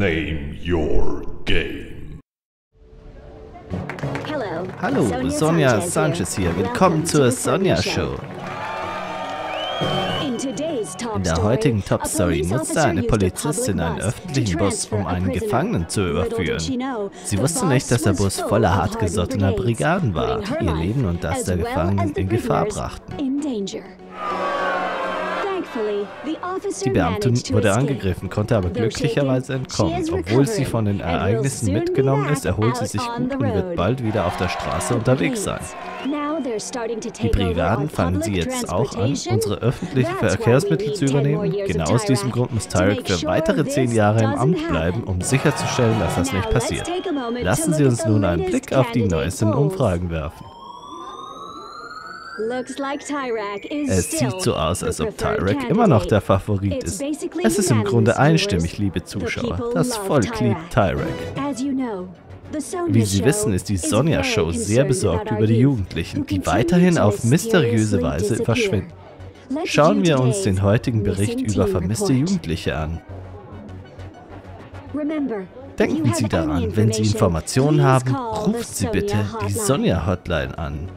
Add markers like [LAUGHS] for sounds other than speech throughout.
Name your game. Hallo, Sonja Sanchez hier. Willkommen zur Sonja Show. In der heutigen Top Story nutzte eine Polizistin einen öffentlichen Bus, um einen Gefangenen zu überführen. Sie wusste nicht, dass der Bus voller hartgesottener Brigaden war, ihr Leben und das der Gefangenen in Gefahr brachten. Die Beamtin wurde angegriffen, konnte aber glücklicherweise entkommen. Obwohl sie von den Ereignissen mitgenommen ist, erholt sie sich gut und wird bald wieder auf der Straße unterwegs sein. Die Brigaden fangen sie jetzt auch an, unsere öffentlichen Verkehrsmittel zu übernehmen. Genau aus diesem Grund muss Tarek für weitere zehn Jahre im Amt bleiben, um sicherzustellen, dass das nicht passiert. Lassen Sie uns nun einen Blick auf die neuesten Umfragen werfen. Es sieht so aus, als ob Tyrek immer noch der Favorit ist. Es ist im Grunde einstimmig, liebe Zuschauer. Das Volk liebt Tyrek. Wie Sie wissen, ist die Sonja Show sehr besorgt über die Jugendlichen, die weiterhin auf mysteriöse Weise verschwinden. Schauen wir uns den heutigen Bericht über vermisste Jugendliche an. Denken Sie daran, wenn Sie Informationen haben, rufen Sie bitte die Sonja Hotline an.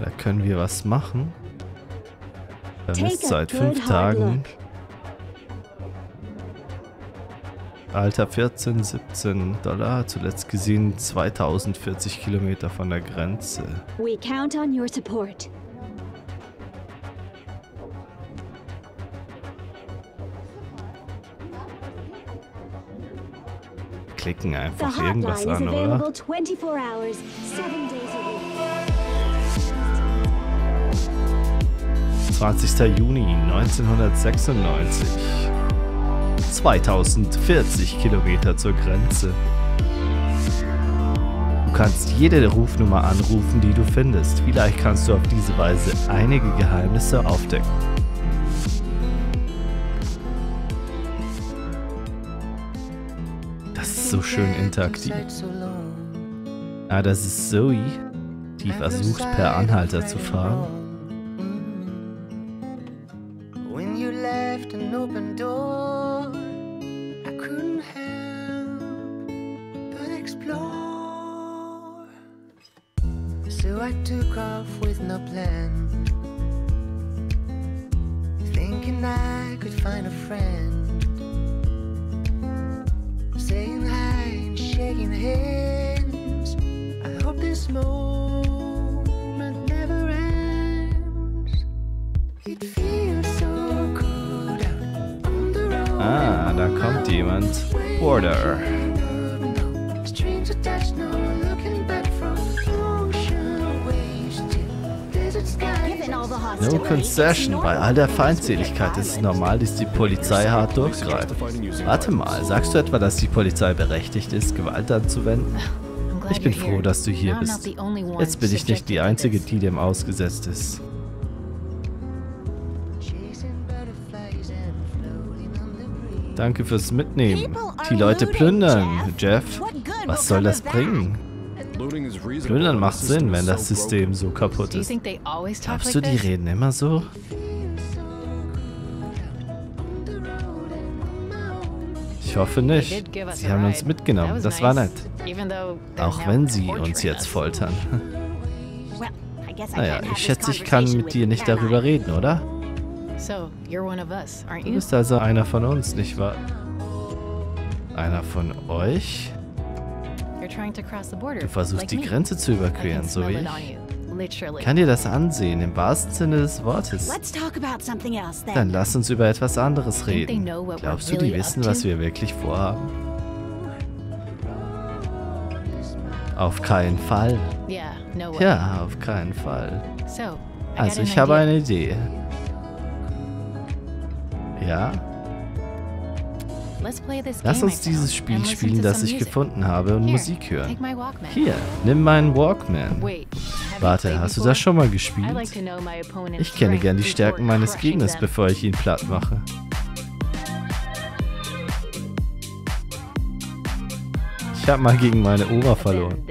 Da können wir was machen. Vermisst seit fünf Tagen. Alter 14, 17 Dollar, zuletzt gesehen 2040 Kilometer von der Grenze. We count on your support. Klicken einfach irgendwas an, oder? 20. Juni 1996. 2040 Kilometer zur Grenze. Du kannst jede Rufnummer anrufen, die du findest. Vielleicht kannst du auf diese Weise einige Geheimnisse aufdecken. Das ist so schön interaktiv. Ah, das ist Zoe, die versucht per Anhalter zu fahren. Ah, da kommt jemand. Border. No concession. Bei all der Feindseligkeit ist es normal, dass die Polizei hart durchgreift. Warte mal, sagst du etwa, dass die Polizei berechtigt ist, Gewalt anzuwenden? Ich bin froh, dass du hier bist. Jetzt bin ich nicht die Einzige, die dem ausgesetzt ist. Danke fürs Mitnehmen. Die Leute plündern. Jeff, was soll das bringen? Plündern macht Sinn, wenn das System so kaputt ist. Glaubst du, die reden immer so? Ich hoffe nicht. Sie haben uns mitgenommen. Das war nett. Auch wenn sie uns jetzt foltern. Naja, ich schätze, ich kann mit dir nicht darüber reden, oder? Du bist also einer von uns, nicht wahr? Einer von euch? Du versuchst die Grenze zu überqueren, so wie ich. Kann dir das ansehen, im wahrsten Sinne des Wortes. Dann lass uns über etwas anderes reden. Glaubst du, die wissen, was wir wirklich vorhaben? Auf keinen Fall. Ja, auf keinen Fall. Also, ich habe eine Idee. Ja? Lass uns dieses Spiel spielen, das ich gefunden habe und Musik hören. Hier, nimm meinen Walkman. Warte, hast du das schon mal gespielt? Ich kenne gern die Stärken meines Gegners, bevor ich ihn platt mache. Ich habe mal gegen meine Oma verloren.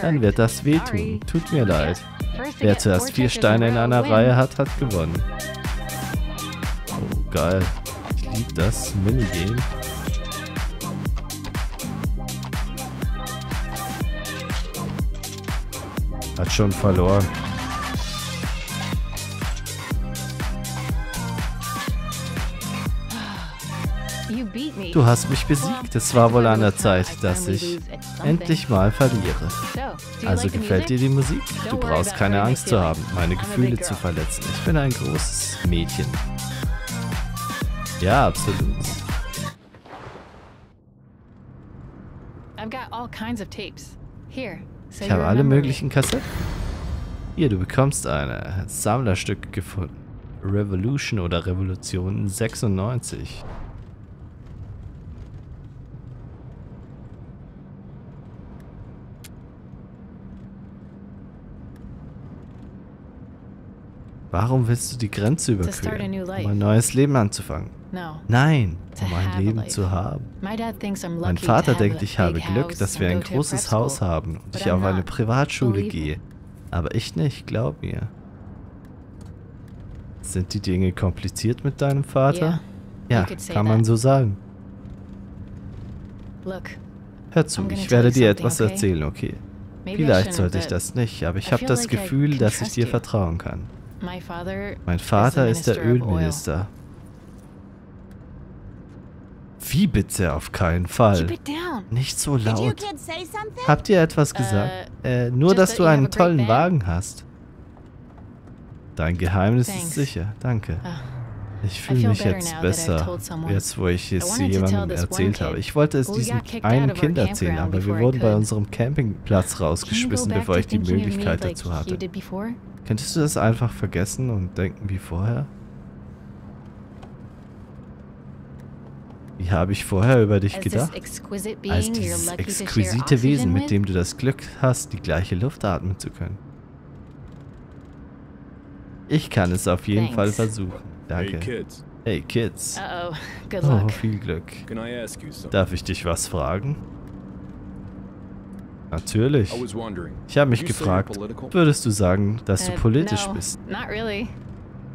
Dann wird das wehtun. Tut mir leid. Wer zuerst vier Steine in einer Reihe hat, hat gewonnen. Geil. Ich liebe das Minigame. Hat schon verloren. Du hast mich besiegt. Es war wohl an der Zeit, dass ich endlich mal verliere. Also gefällt dir die Musik? Du brauchst keine Angst zu haben, meine Gefühle zu verletzen. Ich bin ein großes Mädchen. Ja, absolut. Ich habe alle möglichen Kassetten. Hier, du bekommst eine Sammlerstück gefunden. Revolution oder Revolution 96. Warum willst du die Grenze überqueren, um ein neues Leben anzufangen? Nein, um ein Leben zu haben. Mein Vater denkt, ich habe Glück, dass wir ein großes Haus haben und ich auf eine Privatschule gehe. Aber ich nicht, glaub mir. Sind die Dinge kompliziert mit deinem Vater? Ja, kann man so sagen. Hör zu, ich werde dir etwas erzählen, okay? Vielleicht sollte ich das nicht, aber ich habe das Gefühl, dass ich dir vertrauen kann. Mein Vater ist der Ölminister. Wie bitte? Auf keinen Fall. Nicht so laut. Habt ihr etwas uh, gesagt? Äh, nur, dass du einen tollen Wagen hast. Dein Geheimnis ist sicher. Danke. Ah. Ich fühle mich jetzt besser, jetzt wo ich es jemandem erzählt habe. Ich wollte es diesem einen Kind erzählen, aber wir wurden bei unserem Campingplatz rausgeschmissen, bevor ich die Möglichkeit dazu hatte. Könntest du das einfach vergessen und denken wie vorher? Wie habe ich vorher über dich gedacht? Als dieses exquisite Wesen, mit dem du das Glück hast, die gleiche Luft atmen zu können. Ich kann es auf jeden Fall versuchen. Danke. Hey Kids. Oh, viel Glück. Darf ich dich was fragen? Natürlich. Ich habe mich gefragt, würdest du sagen, dass du uh, politisch bist?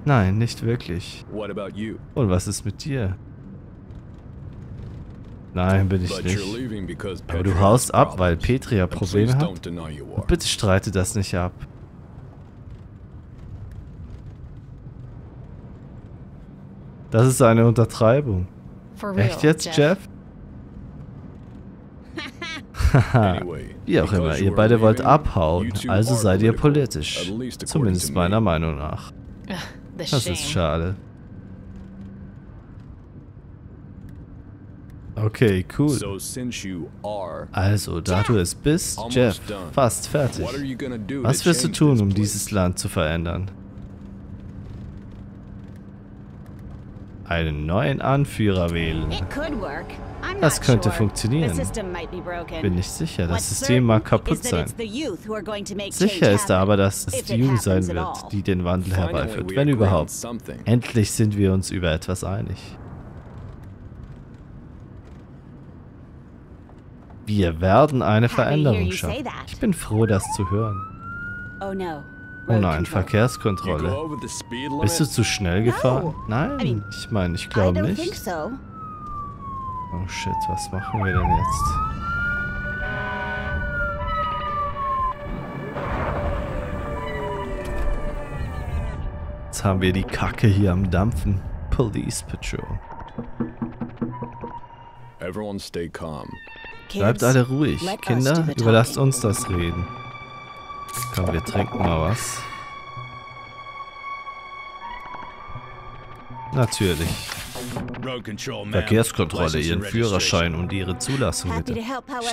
Nein, nicht wirklich. Und was ist mit dir? Nein, bin ich nicht. Aber du haust ab, weil Petria Probleme hat? Und bitte streite das nicht ab. Das ist eine Untertreibung. Echt jetzt, Jeff? [LAUGHS] [LAUGHS] Wie auch immer, ihr beide wollt abhauen, also seid ihr politisch. Zumindest meiner Meinung nach. Das ist schade. Okay, cool. Also, da du es bist, Jeff, fast fertig. Was wirst du tun, um dieses Land zu verändern? Einen neuen Anführer wählen. Das könnte funktionieren. Bin nicht sicher, das System mag kaputt sein. Sicher ist aber, dass es die Jugend sein wird, die den Wandel herbeiführt, wenn überhaupt. Endlich sind wir uns über etwas einig. Wir werden eine Veränderung schaffen. Ich bin froh, das zu hören. Oh, oh nein, Verkehrskontrolle. Bist du zu schnell gefahren? Nein, ich meine, ich glaube nicht. Oh shit, was machen wir denn jetzt? Jetzt haben wir die Kacke hier am Dampfen. Police Patrol. Everyone stay calm. Bleibt alle ruhig. Kinder, überlasst uns das Reden. Komm, wir trinken mal was. Natürlich. Verkehrskontrolle, Ihren Führerschein und Ihre Zulassung bitte.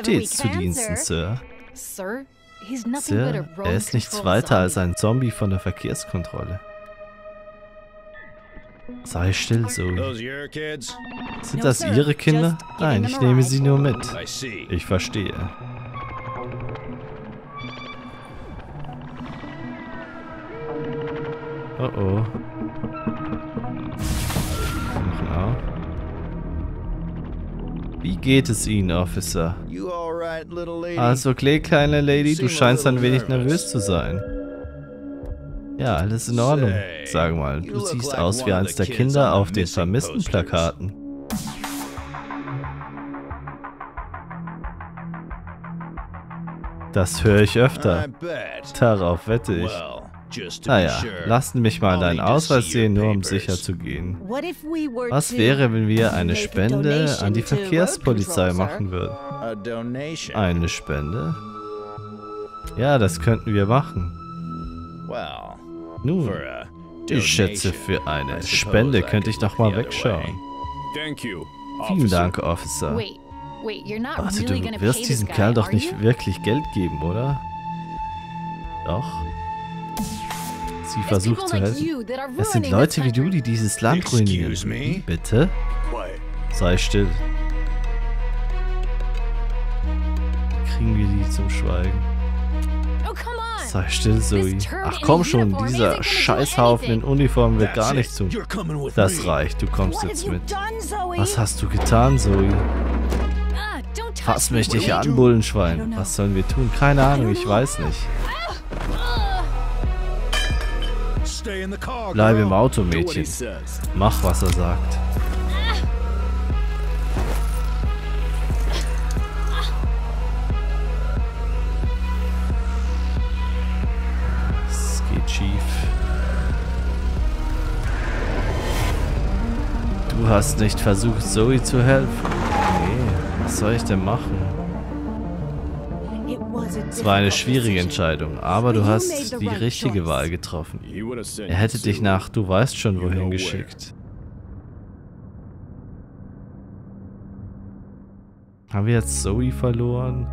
Stets zu Diensten, Sir. Sir, er ist nichts weiter als ein Zombie von der Verkehrskontrolle. Sei still, Zoe. Sind das Ihre Kinder? Nein, ich nehme sie nur mit. Ich verstehe. Oh oh. Wie geht es Ihnen, Officer? Also, okay, kleine Lady, du scheinst ein wenig nervös zu sein. Ja, alles in Ordnung. Sag mal, du siehst aus wie eins der Kinder auf den vermissten Plakaten. Das höre ich öfter. Darauf wette ich. Naja, lassen mich mal deinen Ausweis sehen, nur um sicher zu gehen. Was wäre, wenn wir eine Spende an die Verkehrspolizei machen würden? Eine Spende? Ja, das könnten wir machen. Nun, ich schätze, für eine Spende könnte ich doch mal wegschauen. Vielen Dank, Officer. Warte, du wirst diesem Kerl doch nicht wirklich Geld geben, oder? Doch. Sie versucht zu helfen. Es sind Leute wie du, die dieses Land ruinieren. Bitte? Sei still. Kriegen wir die zum Schweigen. Oh, Sei still, Zoe. Ach komm schon, dieser Scheißhaufen in Uniform wird gar nicht tun. Das reicht, du kommst jetzt mit. Was hast du getan, Zoe? Ah, Fass mich dich an, Bullenschwein. Was sollen wir tun? Keine Ahnung, ich weiß nicht. Bleib im Auto, Mädchen. Mach, was er sagt. Es geht schief. Du hast nicht versucht, Zoe zu helfen. Nee, was soll ich denn machen? Es war eine schwierige Entscheidung, aber du hast die richtige Wahl getroffen. Er hätte dich nach du weißt schon wohin geschickt. Haben wir jetzt Zoe verloren?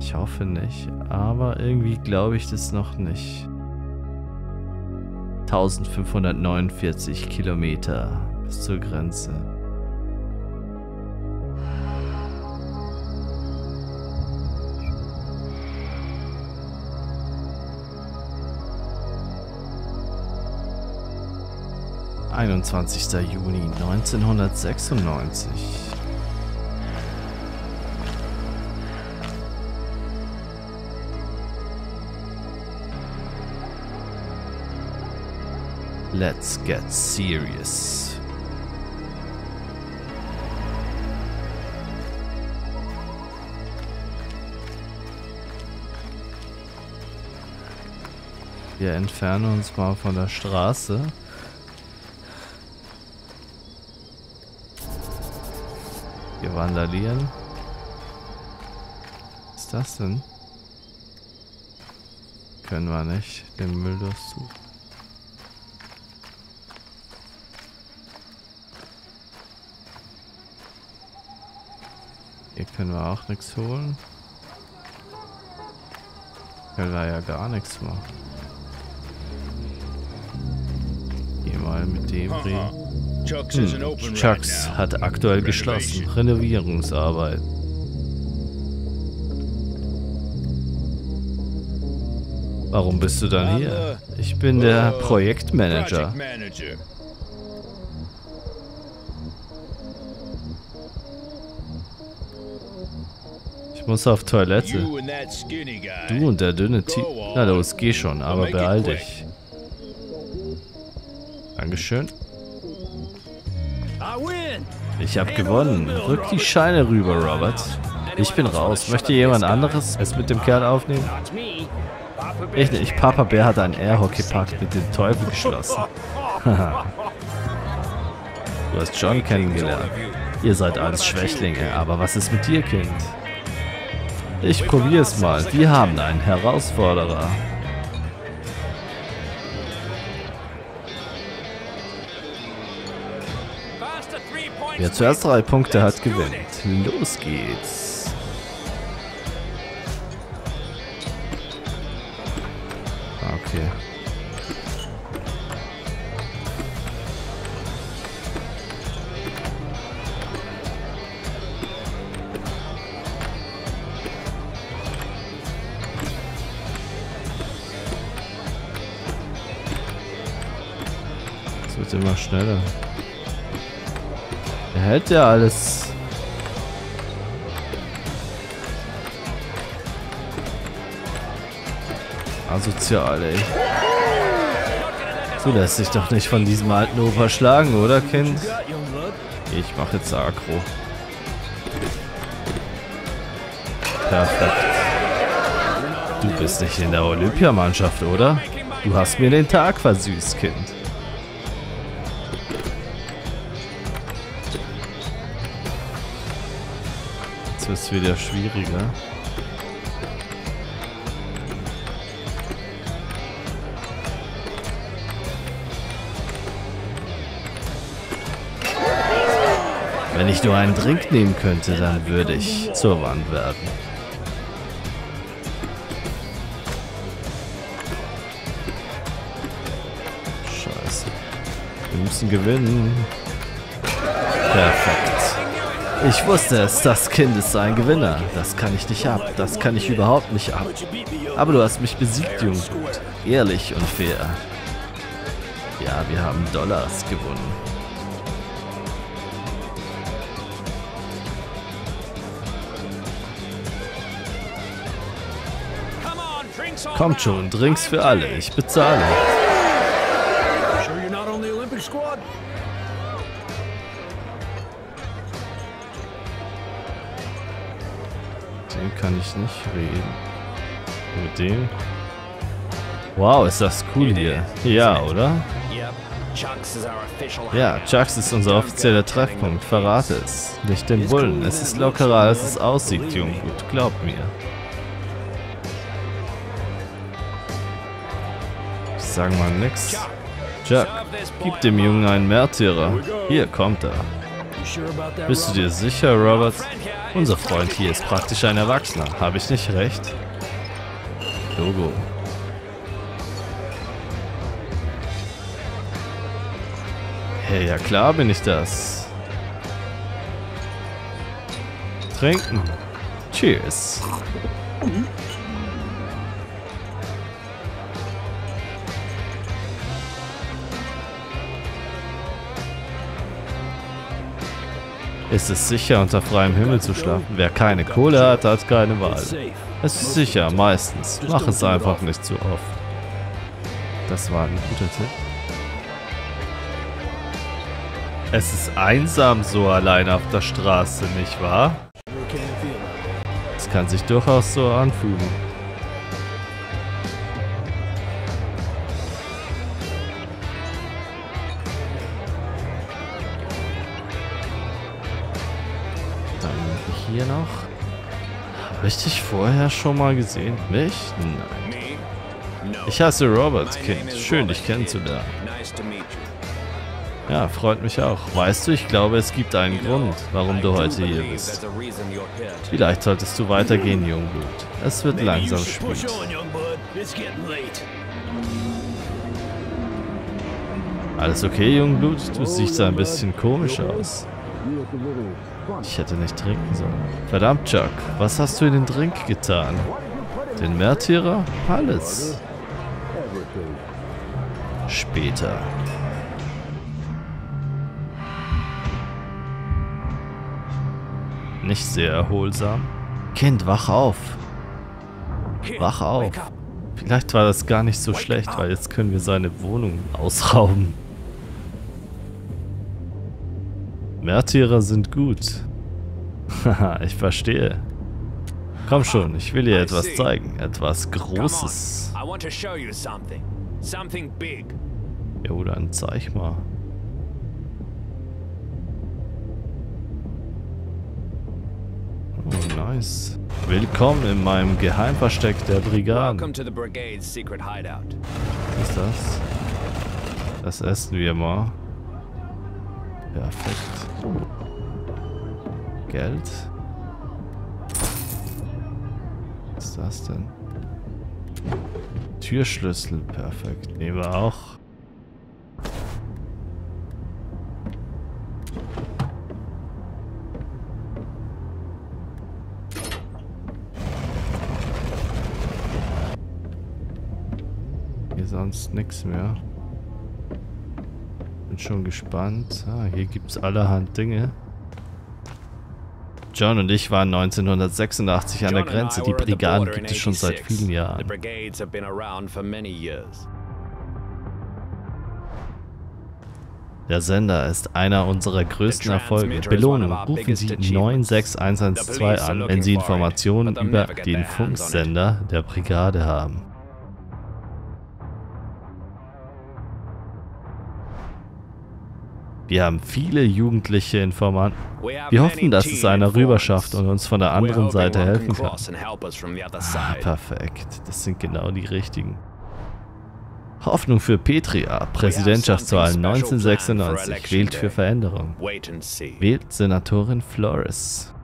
Ich hoffe nicht, aber irgendwie glaube ich das noch nicht. 1549 Kilometer bis zur Grenze. 21. Juni 1996. Let's get serious. Wir entfernen uns mal von der Straße. Wir vandalieren. Was ist das denn? Können wir nicht den Müll durchsuchen. Hier können wir auch nichts holen. Können wir ja gar nichts machen. Hier mal mit dem reden. Hm, Chucks hat aktuell geschlossen. Renovierungsarbeit. Warum bist du dann hier? Ich bin der Projektmanager. Ich muss auf Toilette. Du und der dünne Typ. Na los, geh schon, aber beeil dich. Dankeschön. Ich habe gewonnen. Rück die Scheine rüber, Robert. Ich bin raus. Möchte jemand anderes es mit dem Kerl aufnehmen? Ich nicht. Papa Bär hat einen Airhockey-Pakt mit dem Teufel geschlossen. [LAUGHS] du hast John kennengelernt. Ihr seid alles Schwächlinge, aber was ist mit dir, Kind? Ich probier's mal. Wir haben einen Herausforderer. Wer zuerst drei Punkte hat, gewinnt. Los geht's. Okay. Es wird immer schneller hält ja alles. Asozial, ey. Du lässt dich doch nicht von diesem alten Opa schlagen, oder, Kind? Ich mache jetzt Agro. Perfekt. Du bist nicht in der Olympiamannschaft, oder? Du hast mir den Tag versüßt, Kind. Jetzt wird es wieder schwieriger. Wenn ich nur einen Drink nehmen könnte, dann würde ich zur Wand werden. Scheiße. Wir müssen gewinnen. Perfekt. Ich wusste es, das Kind ist ein Gewinner. Das kann ich nicht ab. Das kann ich überhaupt nicht ab. Aber du hast mich besiegt, Jungblut. Ehrlich und fair. Ja, wir haben Dollars gewonnen. Kommt schon, Drinks für alle. Ich bezahle. Ich nicht reden. Mit dem? Wow, ist das cool hier. Ja, oder? Ja, Chucks ist unser offizieller Treffpunkt. Verrate es. Nicht den Bullen. Es ist lockerer, als es aussieht, Junggut. Glaub mir. sagen mal nix. Jack, gib dem Jungen einen Märtyrer. Hier kommt er. Bist du dir sicher, Robert? Unser Freund hier ist praktisch ein Erwachsener. Habe ich nicht recht? Logo. Hey, ja klar bin ich das. Trinken. Cheers. Ist es sicher, unter freiem Himmel zu schlafen? Wer keine Kohle hat, hat keine Wahl. Es ist sicher, meistens. Mach es einfach nicht zu oft. Das war ein guter Tipp. Es ist einsam so allein auf der Straße, nicht wahr? Es kann sich durchaus so anfühlen. Hier noch? Habe ich dich vorher schon mal gesehen? Mich? Nein. Ich heiße Robert, Kind. Schön, dich kennenzulernen. Ja, freut mich auch. Weißt du, ich glaube, es gibt einen Grund, warum du heute hier bist. Vielleicht solltest du weitergehen, Jungblut. Es wird langsam spät. Alles okay, Jungblut? Du siehst ein bisschen komisch aus. Ich hätte nicht trinken sollen. Verdammt, Chuck. Was hast du in den Drink getan? Den Märtyrer? Alles. Später. Nicht sehr erholsam. Kind, wach auf. Wach auf. Vielleicht war das gar nicht so schlecht, weil jetzt können wir seine Wohnung ausrauben. Märtyrer sind gut. Haha, [LAUGHS] ich verstehe. Komm schon, ich will dir etwas zeigen. Etwas Großes. Jo, dann zeig mal. Oh, nice. Willkommen in meinem Geheimversteck der Brigade. Was ist das? Das essen wir mal. Perfekt. Geld. Was ist das denn? Türschlüssel, perfekt. Nehmen wir auch. Sonst nichts mehr bin schon gespannt. Ah, hier gibt es allerhand Dinge. John und ich waren 1986 an der Grenze. Die Brigaden gibt es schon seit vielen Jahren. Der Sender ist einer unserer größten Erfolge. Belohnung, rufen Sie 96112 an, wenn Sie Informationen über den Funksender der Brigade haben. Wir haben viele jugendliche Informanten. Wir hoffen, dass es einer rüber schafft und uns von der anderen Seite helfen kann. Ah, perfekt. Das sind genau die richtigen. Hoffnung für Petria, Präsidentschaftswahl 1996, wählt für Veränderung. Wählt Senatorin Flores.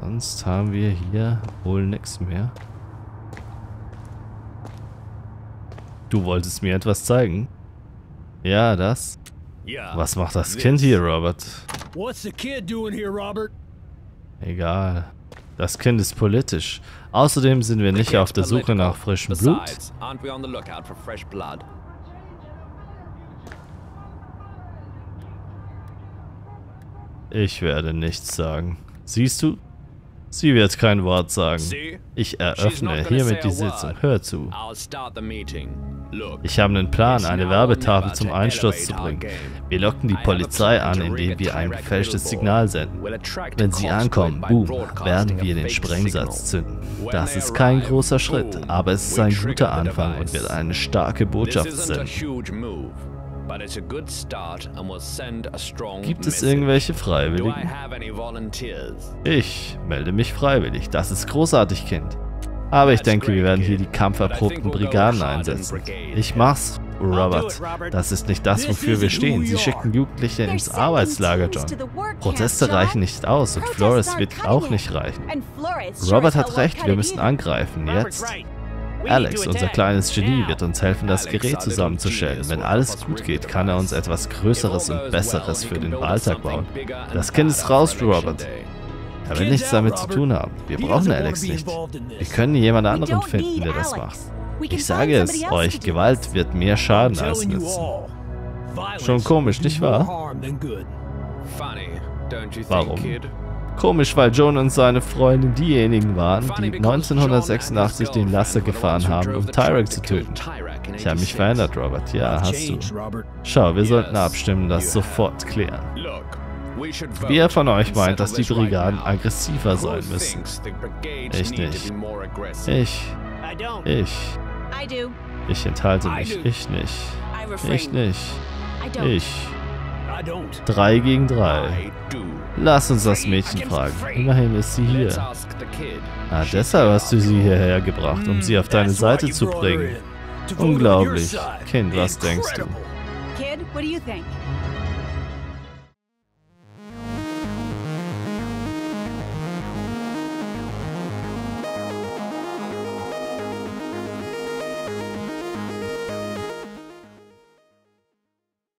Sonst haben wir hier wohl nichts mehr. Du wolltest mir etwas zeigen? Ja, das. Was macht das Kind hier, Robert? Egal. Das Kind ist politisch. Außerdem sind wir nicht auf der Suche nach frischem Blut. Ich werde nichts sagen. Siehst du? Sie wird kein Wort sagen. Ich eröffne hiermit die Sitzung. Hör zu. Ich habe einen Plan, eine Werbetafel zum Einsturz zu bringen. Wir locken die Polizei an, indem wir ein gefälschtes Signal senden. Wenn sie ankommen, boom, werden wir den Sprengsatz zünden. Das ist kein großer Schritt, aber es ist ein guter Anfang und wird eine starke Botschaft senden. Gibt es irgendwelche Freiwilligen? Ich melde mich freiwillig. Das ist großartig, Kind. Aber ich denke, wir werden hier die kampferprobten Brigaden einsetzen. Ich mach's, Robert. Das ist nicht das, wofür wir stehen. Sie schicken Jugendliche ins Arbeitslager, John. Proteste reichen nicht aus und Flores wird auch nicht reichen. Robert hat recht, wir müssen angreifen. Jetzt. Alex, unser kleines Genie, wird uns helfen, das Gerät zusammenzustellen. Wenn alles gut geht, kann er uns etwas Größeres und Besseres für den Alltag bauen. Das Kind ist raus, Robert. Er will nichts damit zu tun haben. Wir brauchen Alex nicht. Wir können jemand anderen finden, der das macht. Ich sage es euch, Gewalt wird mehr Schaden als nützen. Schon komisch, nicht wahr? Warum? Komisch, weil John und seine Freundin diejenigen waren, die 1986 den Lasser gefahren haben, um Tyrek zu töten. Ich habe mich verändert, Robert. Ja, hast du. Schau, wir sollten abstimmen, das sofort klären. Wer von euch meint, dass die Brigaden aggressiver sein müssen? Ich nicht. Ich. Ich. Ich enthalte mich. Ich nicht. Ich nicht. Ich. Drei gegen drei. Lass uns das Mädchen fragen. Immerhin ist sie hier. Ah, deshalb hast du sie hierher gebracht, um sie auf deine Seite zu bringen. Unglaublich. Kind, was denkst du?